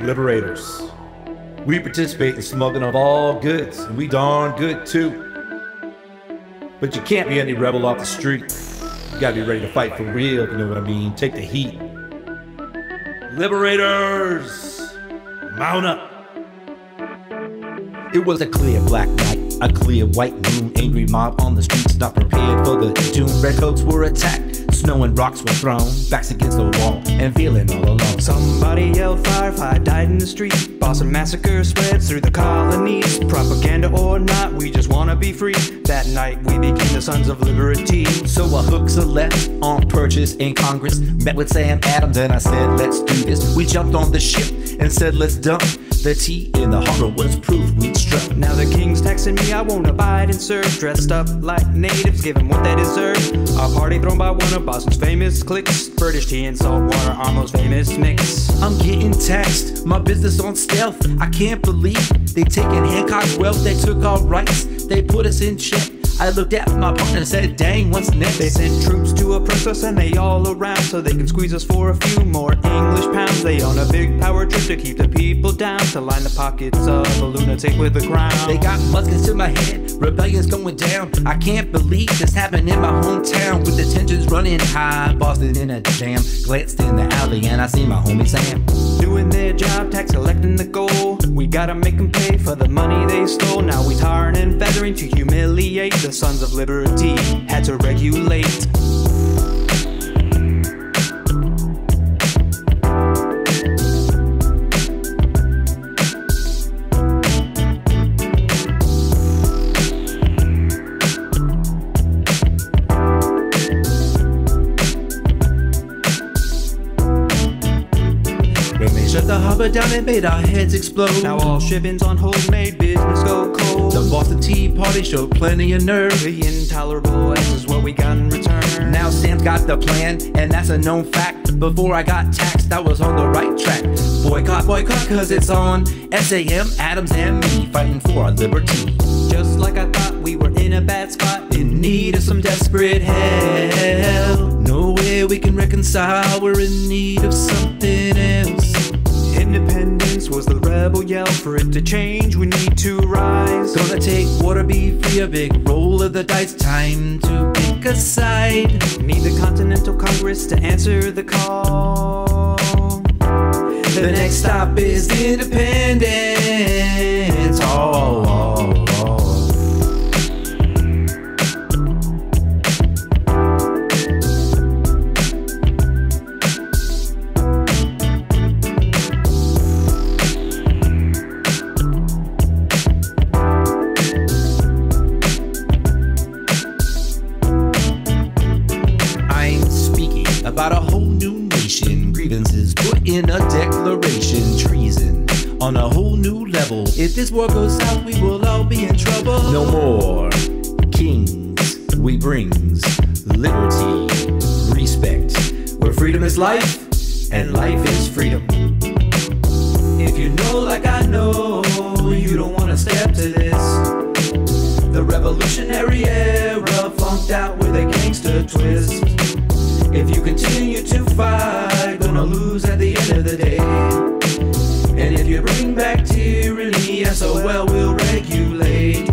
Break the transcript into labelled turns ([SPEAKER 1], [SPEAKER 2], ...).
[SPEAKER 1] Liberators. We participate in smuggling of all goods, and we darn good too. But you can't be any rebel off the street. You gotta be ready to fight for real, you know what I mean? Take the heat. Liberators! Mount up! It was a clear black night, a clear white moon. Angry mob on the streets, not prepared for the doom. Redcoats were attacked, snow and rocks were thrown. Backs against the wall, and feeling all alone.
[SPEAKER 2] Somebody yelled fire, five died in the street. Boston massacre spreads through the colonies. Propaganda or not, we just wanna be free. That night we became the sons of liberty.
[SPEAKER 1] So I hooked a left on purchase in Congress. Met with Sam Adams and I said, let's do this. We jumped on the ship and said, let's dump. The tea in the harbor was proof we'd struck.
[SPEAKER 2] Now the king's taxing me, I won't abide and serve. Dressed up like natives, give 'em what they deserve. A party thrown by one of Boston's famous cliques. British tea and salt water, our most famous mix.
[SPEAKER 1] I'm getting taxed, my business on stealth. I can't believe they taking Hancock's wealth. They took our rights, they put us in check. I looked at my partner and said, dang, what's next?
[SPEAKER 2] They sent troops to oppress us and they all around so they can squeeze us for a few more English pounds. They on a big power trip to keep the people down, to line the pockets of a lunatic with the crown.
[SPEAKER 1] They got muskets to my head, rebellion's going down. I can't believe this happened in my hometown with the tensions running high. Boston in a jam, glanced in the alley and I see my homie Sam.
[SPEAKER 2] Doing their job, tax collecting the gold. We gotta make them pay for the money they stole. Now we tarring and feathering to humiliate the sons of liberty. Had to regulate.
[SPEAKER 1] Shut the harbor down and made our heads explode.
[SPEAKER 2] Now all shipping's on hold, made business go cold.
[SPEAKER 1] the Boston Tea Party showed plenty of nerve.
[SPEAKER 2] The intolerable is what we got in return.
[SPEAKER 1] Now Sam's got the plan, and that's a known fact. Before I got taxed, I was on the right track. Boycott, boycott, cause it's on. SAM, Adams, and me fighting for our liberty.
[SPEAKER 2] just like I thought, we were in a bad spot.
[SPEAKER 1] In need of some desperate help. No way we can reconcile, we're in need of something else.
[SPEAKER 2] Independence was the rebel yell. For it to change, we need to rise.
[SPEAKER 1] Gonna take water, be free, a big roll of the dice. Time to pick a side.
[SPEAKER 2] Need the Continental Congress to answer the call.
[SPEAKER 1] The next stop is independence. About a whole new nation. Grievances put in a declaration. Treason on a whole new level. If this war goes south, we will all be in trouble. No more kings. We brings liberty, respect. Where freedom is life, and life is freedom. If you know, like I know, you don't wanna step to this. The revolutionary era funked out with a gangster twist. If you continue to fight, gonna lose at the end of the day. And if you bring back tyranny, SOL will regulate.